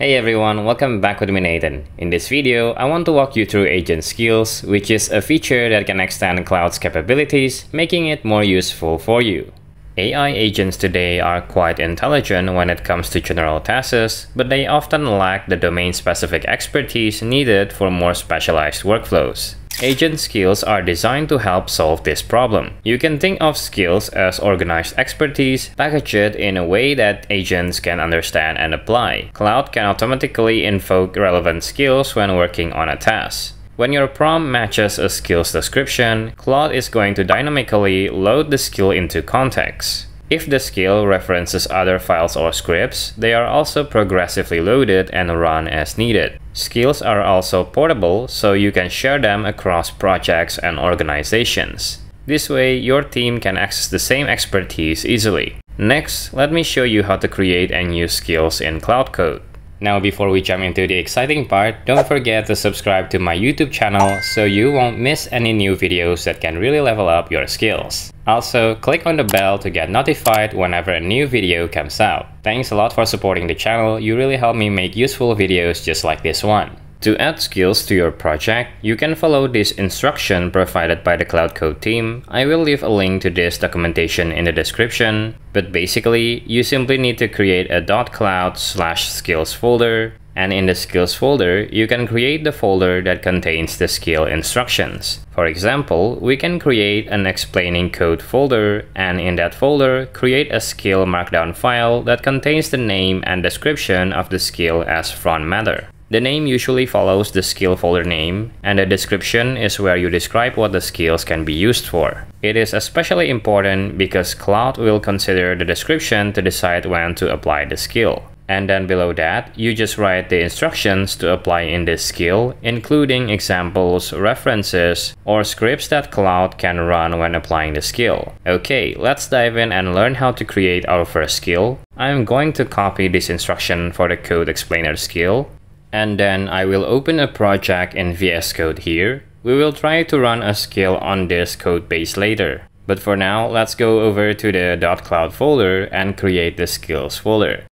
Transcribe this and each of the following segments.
Hey everyone, welcome back with me Nathan. In this video, I want to walk you through Agent Skills, which is a feature that can extend Claude's capabilities, making it more useful for you. AI agents today are quite intelligent when it comes to general tasks, but they often lack the domain-specific expertise needed for more specialized workflows. Agent skills are designed to help solve this problem. You can think of skills as organized expertise packaged in a way that agents can understand and apply. Claude can automatically invoke relevant skills when working on a task. When your prompt matches a skill's description, Claude is going to dynamically load the skill into context. If the skill references other files or scripts, they are also progressively loaded and run as needed. Skills are also portable, so you can share them across projects and organizations. This way, your team can access the same expertise easily. Next, let me show you how to create and use skills in Claude Code. Now before we jump into the exciting part, don't forget to subscribe to my YouTube channel so you won't miss any new videos that can really level up your skills. Also, click on the bell to get notified whenever a new video comes out. Thanks a lot for supporting the channel, you really help me make useful videos just like this one. To add skills to your project, you can follow this instruction provided by the Claude Code team. I will leave a link to this documentation in the description. But basically, you simply need to create a .claude slash skills folder. And in the skills folder, you can create the folder that contains the skill instructions. For example, we can create an explaining code folder and in that folder, create a skill markdown file that contains the name and description of the skill as front matter. The name usually follows the skill folder name, and the description is where you describe what the skills can be used for. It is especially important because Claude will consider the description to decide when to apply the skill. And then below that, you just write the instructions to apply in this skill, including examples, references, or scripts that Claude can run when applying the skill. Okay, let's dive in and learn how to create our first skill. I'm going to copy this instruction for the code explainer skill and then I will open a project in VS Code here. We will try to run a skill on this code base later. But for now, let's go over to the .claude folder and create the skills folder.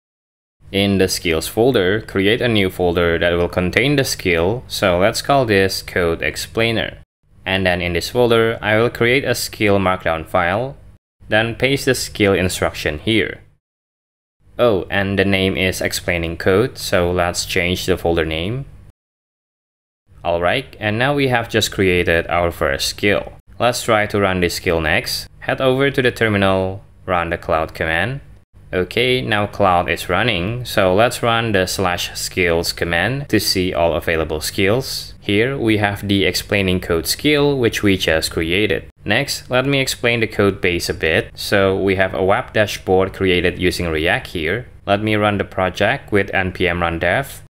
In the skills folder, create a new folder that will contain the skill, so let's call this code explainer. And then in this folder, I will create a skill markdown file, then paste the skill instruction here. Oh, and the name is explaining code, so let's change the folder name. Alright, and now we have just created our first skill. Let's try to run this skill next. Head over to the terminal, run the claude command. Okay, now Claude is running, so let's run the slash skills command to see all available skills. Here we have the explaining code skill which we just created. Next, let me explain the code base a bit. So we have a web dashboard created using React here. Let me run the project with npm run dev.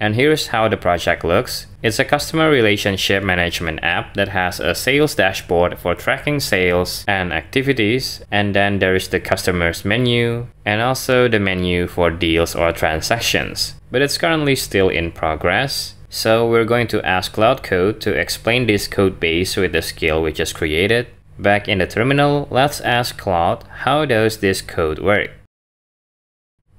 And here's how the project looks. It's a customer relationship management app that has a sales dashboard for tracking sales and activities. And then there is the customer's menu and also the menu for deals or transactions. But it's currently still in progress. So we're going to ask Claude Code to explain this code base with the skill we just created. Back in the terminal, let's ask Claude how does this code work.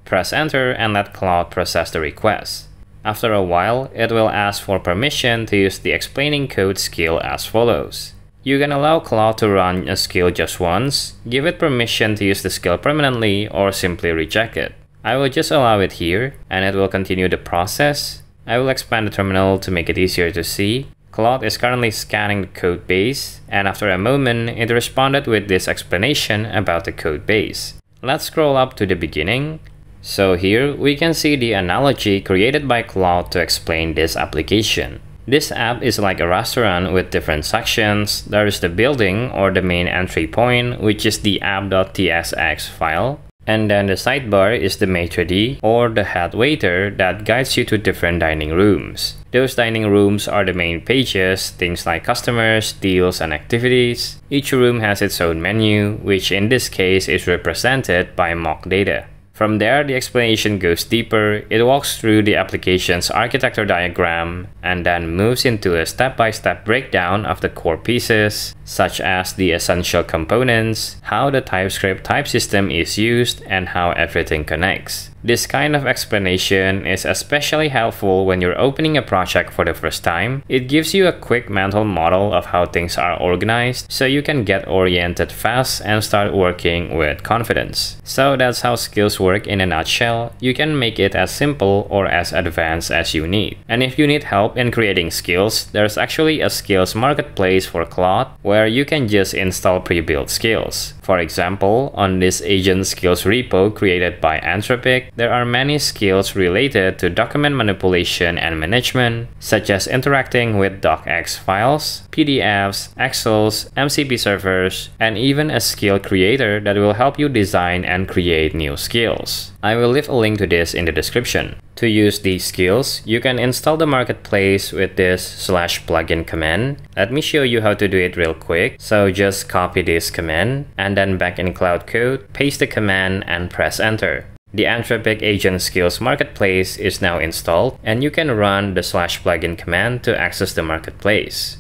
Press enter and let Claude process the request. After a while, it will ask for permission to use the explaining code skill as follows. You can allow Claude to run a skill just once, give it permission to use the skill permanently, or simply reject it. I will just allow it here, and it will continue the process, I will expand the terminal to make it easier to see. Claude is currently scanning the code base, and after a moment, it responded with this explanation about the code base. Let's scroll up to the beginning. So here, we can see the analogy created by Claude to explain this application. This app is like a restaurant with different sections. There is the building or the main entry point, which is the app.tsx file. And then the sidebar is the maitre d' or the head waiter that guides you to different dining rooms. Those dining rooms are the main pages, things like customers, deals, and activities. Each room has its own menu, which in this case is represented by mock data. From there, the explanation goes deeper, it walks through the application's architecture diagram, and then moves into a step-by-step -step breakdown of the core pieces, such as the essential components, how the TypeScript type system is used, and how everything connects. This kind of explanation is especially helpful when you're opening a project for the first time. It gives you a quick mental model of how things are organized so you can get oriented fast and start working with confidence. So that's how skills work in a nutshell. You can make it as simple or as advanced as you need. And if you need help in creating skills, there's actually a skills marketplace for Claude where you can just install pre-built skills. For example, on this agent skills repo created by Anthropic, there are many skills related to document manipulation and management, such as interacting with docx files, PDFs, Excels, MCP servers, and even a skill creator that will help you design and create new skills. I will leave a link to this in the description. To use these skills, you can install the marketplace with this slash plugin command. Let me show you how to do it real quick. So just copy this command and then back in Claude Code, paste the command and press enter. The Anthropic Agent Skills Marketplace is now installed and you can run the slash plugin command to access the marketplace.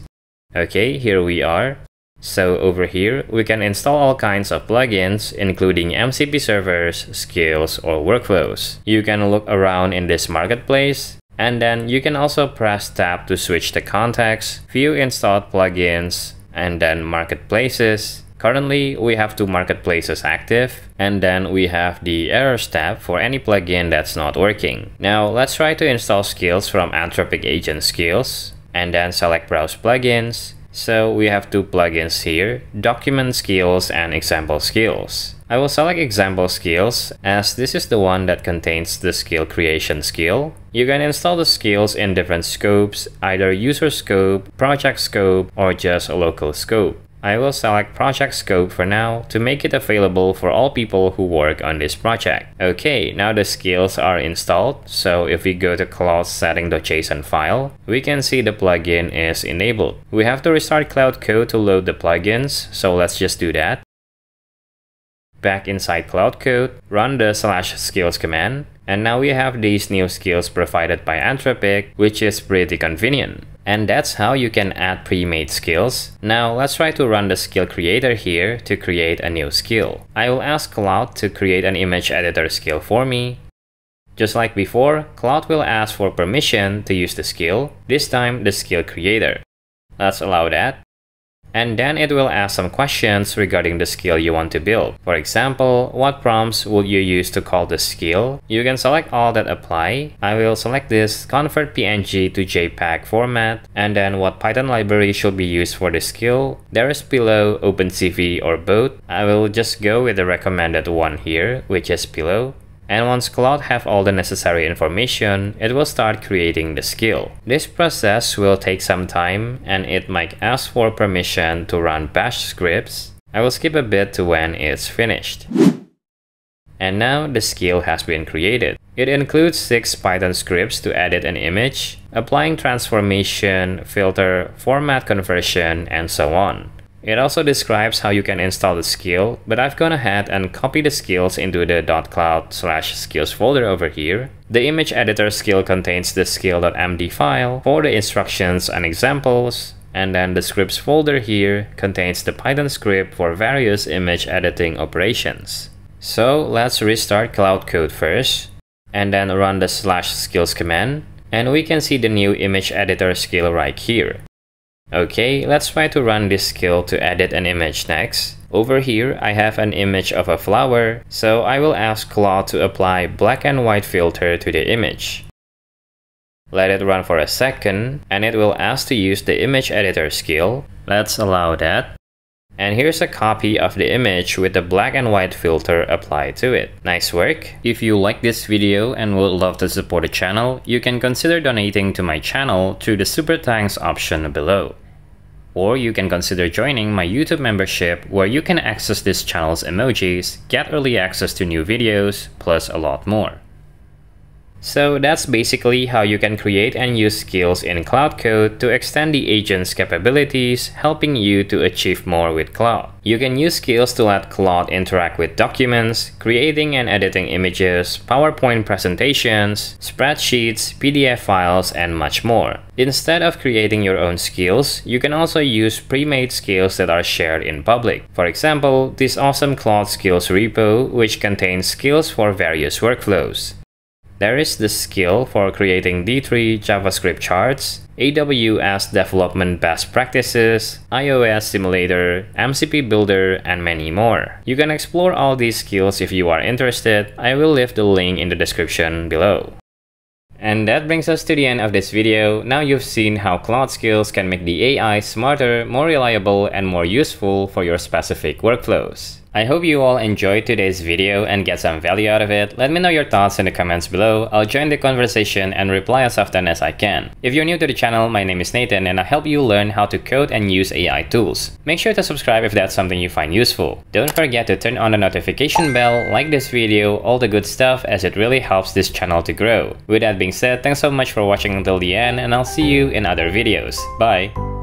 Okay, here we are. So over here, we can install all kinds of plugins, including MCP servers, skills, or workflows. You can look around in this marketplace, and then you can also press tab to switch the context, view installed plugins, and then marketplaces, Currently, we have two marketplaces active, and then we have the errors tab for any plugin that's not working. Now, let's try to install skills from Anthropic Agent Skills, and then select Browse Plugins. So we have two plugins here, Document Skills and Example Skills. I will select Example Skills as this is the one that contains the skill creation skill. You can install the skills in different scopes, either user scope, project scope, or just a local scope. I will select project scope for now to make it available for all people who work on this project. Okay, now the skills are installed, so if we go to Claude setting.json file, we can see the plugin is enabled. We have to restart Claude Code to load the plugins, so let's just do that. Back inside Claude Code, run the slash skills command, and now we have these new skills provided by Anthropic, which is pretty convenient. And that's how you can add pre-made skills. Now let's try to run the skill creator here to create a new skill. I will ask Claude to create an image editor skill for me. Just like before, Claude will ask for permission to use the skill, this time the skill creator. Let's allow that and then it will ask some questions regarding the skill you want to build. For example, what prompts will you use to call the skill? You can select all that apply. I will select this convert PNG to JPEG format and then what Python library should be used for the skill. There is Pillow, OpenCV or both. I will just go with the recommended one here, which is Pillow. And once Claude have all the necessary information, it will start creating the skill. This process will take some time and it might ask for permission to run bash scripts. I will skip a bit to when it's finished. And now the skill has been created. It includes 6 Python scripts to edit an image, applying transformation, filter, format conversion, and so on. It also describes how you can install the skill, but I've gone ahead and copied the skills into the .claude slash skills folder over here. The image editor skill contains the skill.md file for the instructions and examples, and then the scripts folder here contains the Python script for various image editing operations. So let's restart Claude Code first, and then run the slash skills command, and we can see the new image editor skill right here. Okay, let's try to run this skill to edit an image next. Over here, I have an image of a flower, so I will ask Claude to apply black and white filter to the image. Let it run for a second, and it will ask to use the image editor skill. Let's allow that. And here's a copy of the image with the black and white filter applied to it. Nice work! If you like this video and would love to support the channel, you can consider donating to my channel through the super thanks option below. Or you can consider joining my YouTube membership where you can access this channel's emojis, get early access to new videos, plus a lot more. So that's basically how you can create and use skills in Claude Code to extend the agent's capabilities, helping you to achieve more with Claude. You can use skills to let Claude interact with documents, creating and editing images, PowerPoint presentations, spreadsheets, PDF files, and much more. Instead of creating your own skills, you can also use pre-made skills that are shared in public. For example, this awesome Claude Skills repo, which contains skills for various workflows. There is the skill for creating D3 JavaScript charts, AWS development best practices, iOS simulator, MCP builder, and many more. You can explore all these skills if you are interested. I will leave the link in the description below. And that brings us to the end of this video. Now you've seen how Claude Skills can make the AI smarter, more reliable, and more useful for your specific workflows. I hope you all enjoyed today's video and get some value out of it. Let me know your thoughts in the comments below. I'll join the conversation and reply as often as I can. If you're new to the channel, my name is Nathan and I help you learn how to code and use AI tools. Make sure to subscribe if that's something you find useful. Don't forget to turn on the notification bell, like this video, all the good stuff as it really helps this channel to grow. With that being said, thanks so much for watching until the end and I'll see you in other videos. Bye!